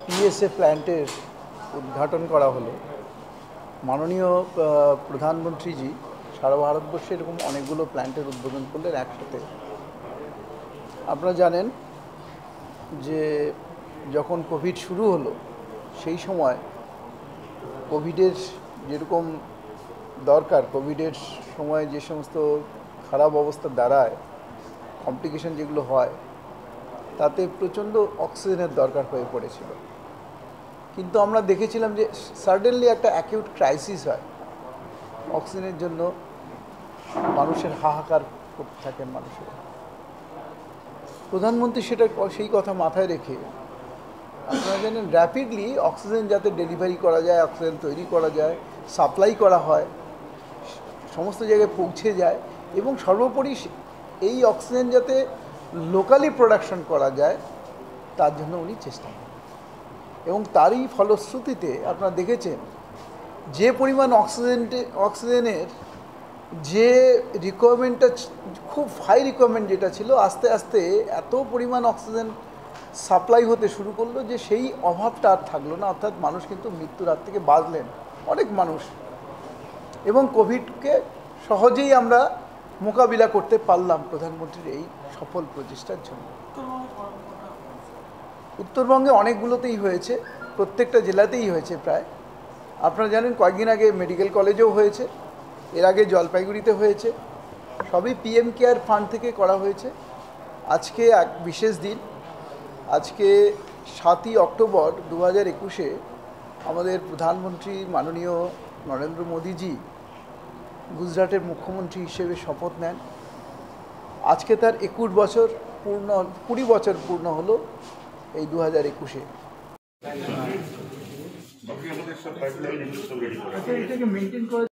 পিএসএ প্ল্যান্টের উদ্ঘাটন করা হলো। মাননীয় প্রধানমন্ত্রীজি সারা ভারতবর্ষে এরকম অনেকগুলো প্ল্যান্টের উদ্বোধন করলেন একসাথে। আপনারা জানেন যে যখন কোভিড শুরু হলো সেই সময় কোভিডের যেরকম দরকার, কোভিডের সময় যে সমস্ত খারাপ অবস্থা দাঁড়ায় কমপ্লিকেশন যেগুলো হয়, তাতে প্রচণ্ড অক্সিজেনের দরকার হয়ে পড়েছিল। কিন্তু আমরা দেখেছিলাম যে সাডেনলি একটা অ্যাকিউট ক্রাইসিস হয়। অক্সিজেনের জন্য মানুষের হাহাকার থাকেন মানুষের। প্রধানমন্ত্রী সেটা সেই কথা মাথায় রেখে আপনারা জানেন র্যাপিডলি অক্সিজেন যাতে ডেলিভারি করা যায় অক্সিজেন তৈরি করা যায় সাপ্লাই করা হয়, সমস্ত জায়গায় পৌঁছে যায় এবং সর্বোপরি এই অক্সিজেন যাতে লোকালি প্রোডাকশন করা যায়, তার জন্য উনি চেষ্টা করেন। এবং তারই ফলশ্রুতিতে আপনারা দেখেছেন, যে পরিমাণ অক্সিজেনটে অক্সিজেনের যে রিকোয়ারমেন্টটা খুব হাই রিকোয়ারমেন্ট যেটা ছিল, আস্তে আস্তে এত পরিমাণ অক্সিজেন সাপ্লাই হতে শুরু করল যে সেই অভাবটা আর থাকল না, অর্থাৎ মানুষ কিন্তু মৃত্যুর হাত থেকে বাঁচলেন, অনেক মানুষ। এবং কোভিডকে সহজেই আমরা মোকাবিলা করতে পারলাম প্রধানমন্ত্রীর এই সফল প্রচেষ্টার জন্য। উত্তরবঙ্গে অনেকগুলোতেই হয়েছে, প্রত্যেকটা জেলাতেই হয়েছে প্রায়। আপনারা জানেন কয়েকদিন আগে মেডিকেল কলেজেও হয়েছে, এর আগে জলপাইগুড়িতে হয়েছে, সবই পিএম কেয়ার ফান্ড থেকে করা হয়েছে। আজকে এক বিশেষ দিন আজকে সাতই অক্টোবর দু হাজার একুশে আমাদের প্রধানমন্ত্রী মাননীয় নরেন্দ্র মোদীজি গুজরাটের মুখ্যমন্ত্রী হিসেবে শপথ নেন। আজকে তার একুশ বছর পূর্ণ কুড়ি বছর পূর্ণ হলো এই দু হাজার একুশে মেনটেন করে